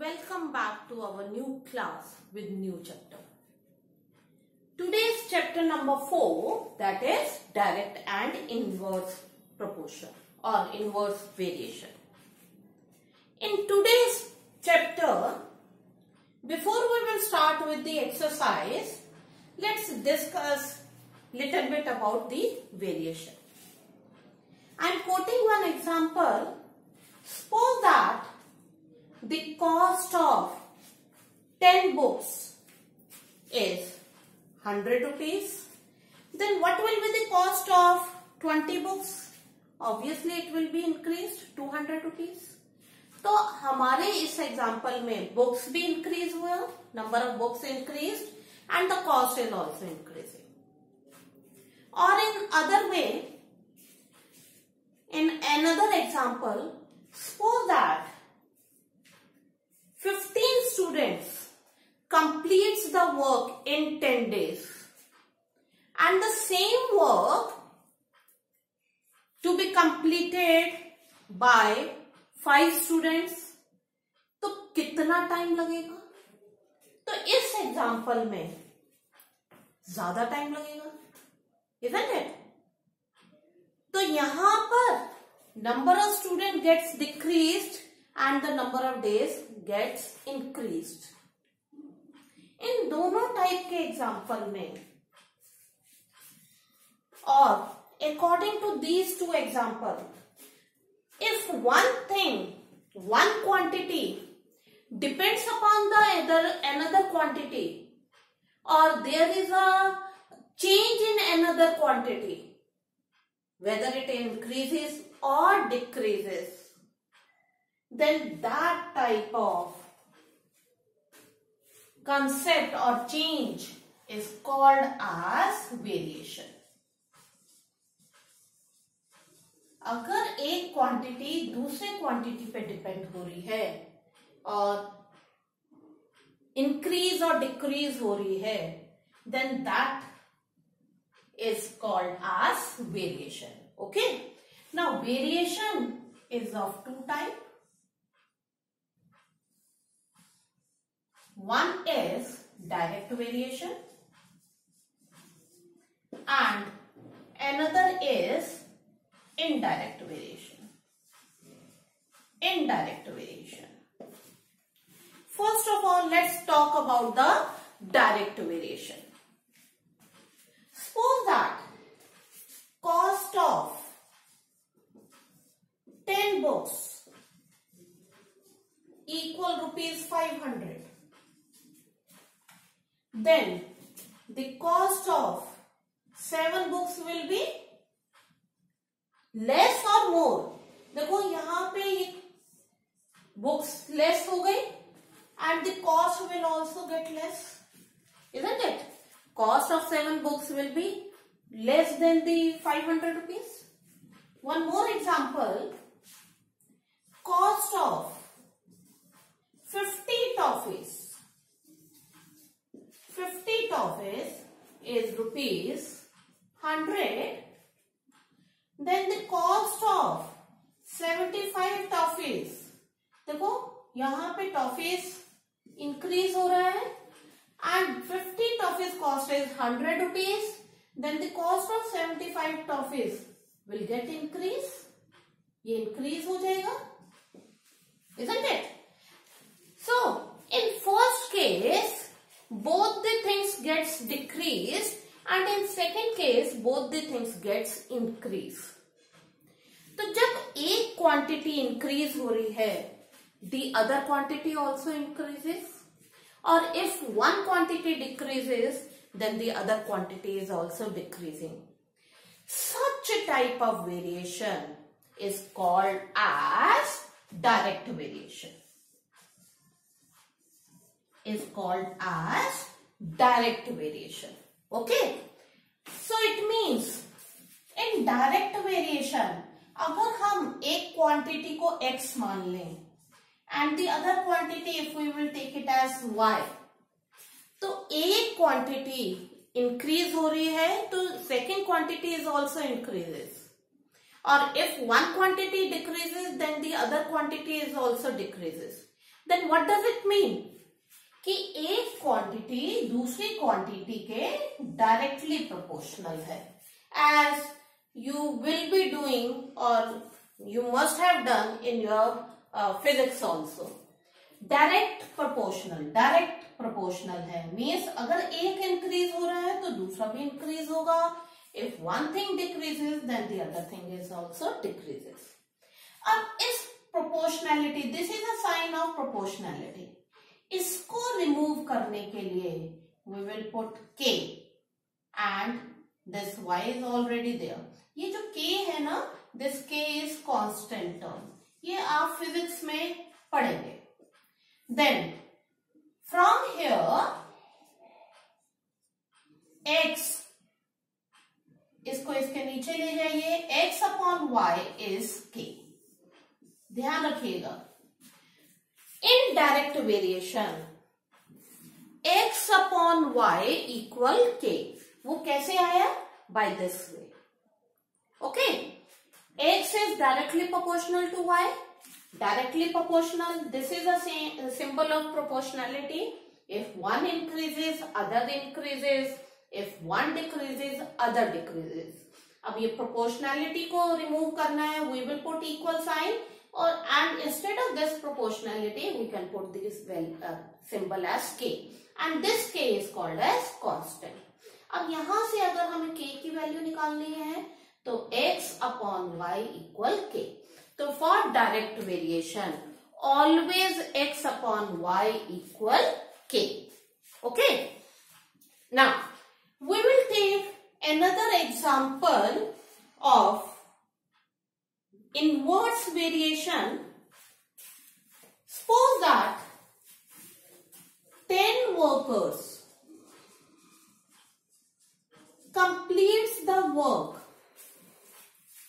Welcome back to our new class with new chapter. Today's chapter number 4 that is direct and inverse proportion or inverse variation. In today's chapter, before we will start with the exercise, let's discuss little bit about the variation. I am quoting one example. Suppose that the cost of 10 books is 100 rupees. Then what will be the cost of 20 books? Obviously it will be increased 200 rupees. तो हमारे इस example में books भी increase हुआ number of books increase and the cost is also increasing और in other way in another example suppose that 15 students completes the work in 10 days. And the same work to be completed by five students तो कितना time लगेगा? तो इस example में ज़्यादा time लगेगा isn't it तो यहाँ पर number of student gets decrease and the number of days gets increase इन दोनों टाइप के एग्ज़ाम्पल में, और according to these two example if one thing one quantity depends upon the other another quantity और there is a change in another quantity whether it increases और decreases then that type of concept or change is called as variation. अगर एक quantity दूसरे quantity पे depend हो रही है और इंक्रीज और डिक्रीज हो रही है then that is called as variation okay now variation is of two type one is direct variation and another is indirect variation. Indirect variation. First of all, let's talk about the direct variation. Suppose that cost of 10 books equal rupees 500. Then the cost of 7 books will be less और मोर देखो यहां पे ये books less हो गई and the cost will also get less isn't it cost of seven books will be less than the 500 rupees one more example cost of 50 toffees 50 toffees is rupees 100 then the cost of seventy five toffees देखो, यहाँ पे toffees increase हो रहा है and fifty toffees cost is hundred rupees then the cost of seventy five toffees will get increase ये increase हो जाएगा, isn't it? So, in first case both the things gets decreased and in second case both the things gets increased तो जब एक quantity increase हो रही है the other quantity also increases और if one quantity decreases then the other quantity is also decreasing such a type of variation is called as direct variation is called as direct variation okay so it means in direct variation अगर हम एक quantity को x मान लें and the other quantity if we will take it as y तो एक quantity increase हो रही है तो second quantity is also increases और if one quantity decreases then the other quantity is also decreases then what does it mean कि एक quantity दूसरी क्वांटिटी के डायरेक्टली प्रोपोर्शनल है। As you will be doing और you must have done in your physics also direct proportional direct proportional है। Means अगर एक increase हो रहा है तो दूसरा भी इंक्रीज होगा। If one thing decreases then the other thing is also decreases अब इस proportionality this is a sign of proportionality इसको रिमूव करने के लिए we will put K and this Y is already there ये जो के है ना दिस के इज़ कांस्टेंट टर्म ये आप फिजिक्स में पढ़ेंगे. देन फ्रॉम हियर एक्स इसको इसके नीचे ले जाइए. X upon Y is K ध्यान रखिएगा. Indirect variation X upon Y equal K वो कैसे आया? By this way okay X is directly proportional to Y directly proportional this is symbol of proportionality if one increases other increases if one decreases other decreases अब ये proportionality को remove करना है. We will put equal sign or and instead of this proportionality we can put this well uh, symbol as k and this k is called as constant अब यहाँ से अगर हमें k की वैल्यू निकालनी है तो x upon Y equal k तो for direct variation always x upon y equal k okay now we will take another example of inverse variation, suppose that 10 workers completes the work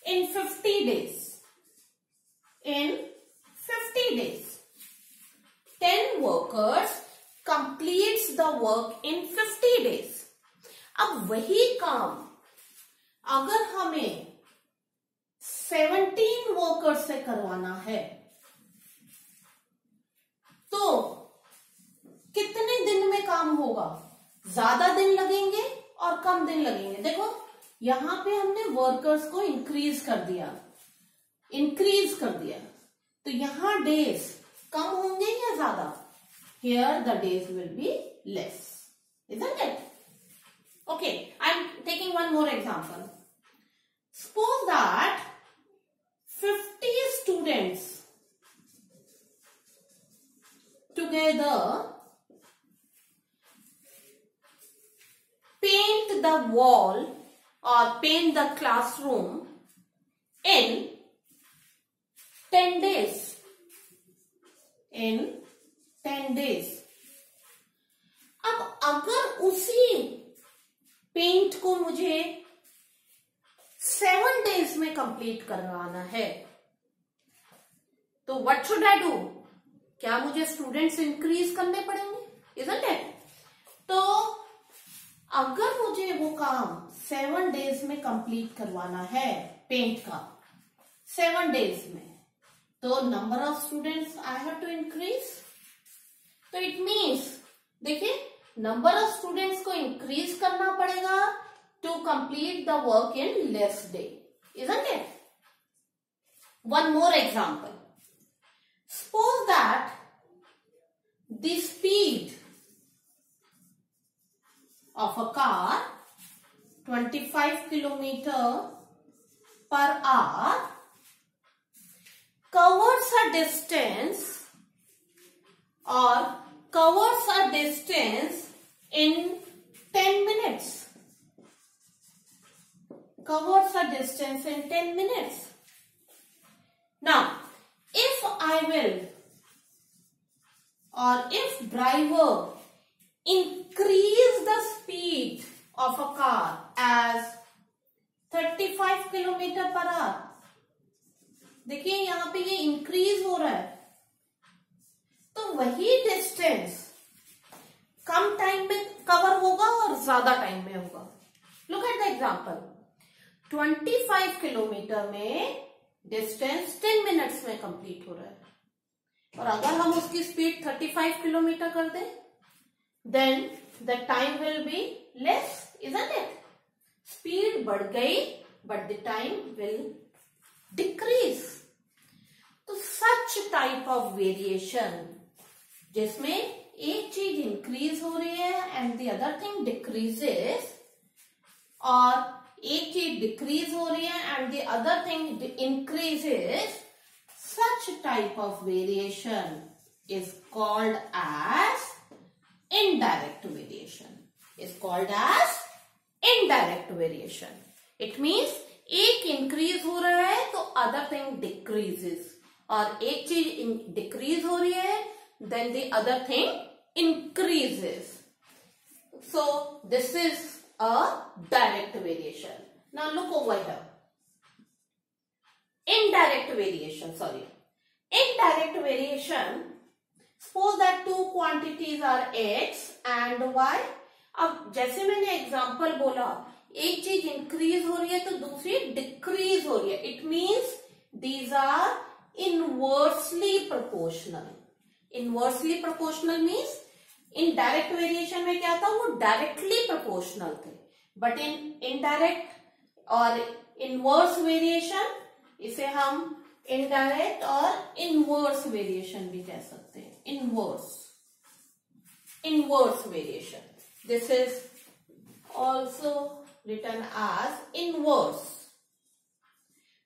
in 50 days. In 50 days. 10 workers completes the work in 50 days. अब वही काम अगर हमें seventeen worker से करवाना है। तो कितने दिन में काम होगा? ज़्यादा दिन लगेंगे और कम दिन लगेंगे। देखो, यहाँ पे हमने वर्कर्स को इंक्रीज कर दिया। इंक्रीज कर दिया। तो यहाँ डेज़ कम होंगे या ज़्यादा? Here the days will be less isn't it okay I am taking one more example suppose that 50 students together paint the wall or paint the classroom in 10 days. In 10 days. अब अगर उसी paint को मुझे seven days में complete करवाना है। तो what should I do क्या मुझे स्टूडेंट्स इंक्रीज करने पड़ेंगे? इजंट इट तो अगर मुझे वो काम सेवन डेज़ में कंप्लीट करवाना है पेंट का सेवन डेज़ में तो number of students I have to increase तो इट मीन्स देखिए नंबर ऑफ़ स्टूडेंट्स को इंक्रीज करना पड़ेगा to complete the work in less day. Isn't it? One more example. Suppose that the speed of a car 25 kilometer per hour covers a distance or covers a distance in 10 minutes covers a distance in 10 minutes. Now, if I will or if driver increase the speed of a car as 35 kilometre per hour देखिए यहाँ पे ये increase हो रहा है तो वही distance कम टाइम में कवर होगा और ज़्यादा टाइम में होगा look at the example 25 kilometre में डिस्टेंस 10 मिनट्स में कंप्लीट हो रहा है। और अगर हम उसकी स्पीड 35 किलोमीटर कर दें then the time will be less isn't it speed बढ़ गई but the time will decrease तो सच टाइप ऑफ़ वेरिएशन जिसमें एक चीज़ इंक्रीज हो रही है and the other thing decreases और एक चीज़ डिक्रीज हो रही है and the other thing increases such type of variation is called as indirect variation is called as indirect variation it means एक इंक्रीज हो रहा है तो अदर थिंग डिक्रीजेस और एक चीज़ डिक्रीज हो रही है then the other thing increases so this is a direct variation now look over here indirect variation, sorry. Indirect variation, suppose that two quantities are x and y. अब जैसे मैंने example बोला, एक चीज़ इंक्रीज हो रही है तो दूसरी डिक्रीज हो रही है. It means these are inversely proportional inversely proportional means in direct variation में क्या था? वो डायरेक्टली प्रोपोर्शनल थे। बट इन इनडायरेक्ट और इनवर्स वेरिएशन इसे हम इनडायरेक्ट और इनवर्स वेरिएशन भी कह सकते हैं। Inverse inverse variation this is also written as inverse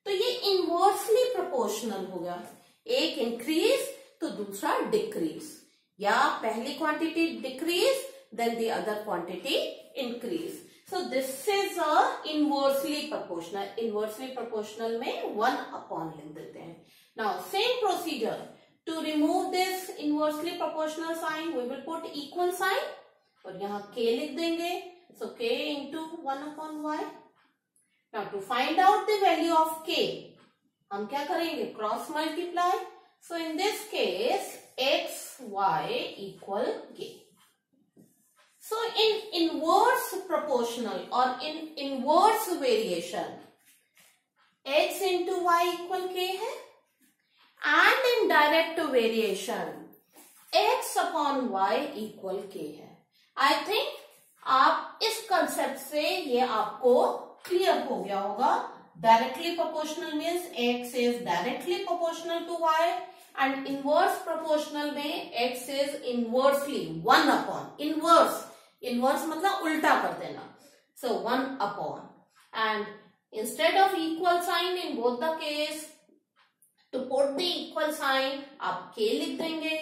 तो ये इनवर्सली प्रोपोर्शनल हो गया। एक इंक्रीज तो दूसरा डिक्रीज या पहली quantity decrease then the other quantity increase so this is a inversely proportional inversely proportional में वन अपॉन लिख देते हैं। Now same procedure to remove this inversely proportional sign we will put equal sign और यहाँ k लिख देंगे। So k into one upon y now to find out the value of k हम क्या करेंगे? Cross multiply so in this case x, y equal k. So in inverse proportional or in inverse variation, x into y equal k hai and in direct variation, x upon y equal k hai. I think आप इस concept से ये आपको clear हो गया होगा directly proportional means x is directly proportional to y and inverse proportional में x is inversely one upon inverse inverse मतलब उल्टा कर देना so one upon and instead of equal sign in both the case to put the equal sign आप k लिख देंगे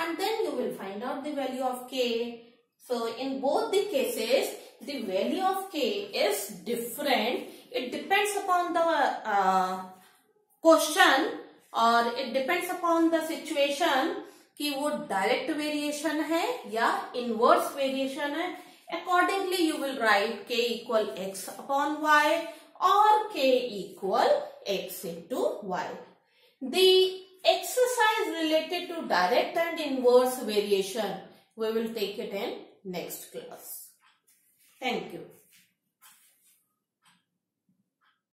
and then you will find out the value of k so in both the cases the value of k is different it depends upon the uh, question और it depends upon the situation कि वो direct variation है या inverse variation है. Accordingly you will write k equal x upon y और k equal x into y the exercise related to direct and inverse variation, we will take it in next class. Thank you.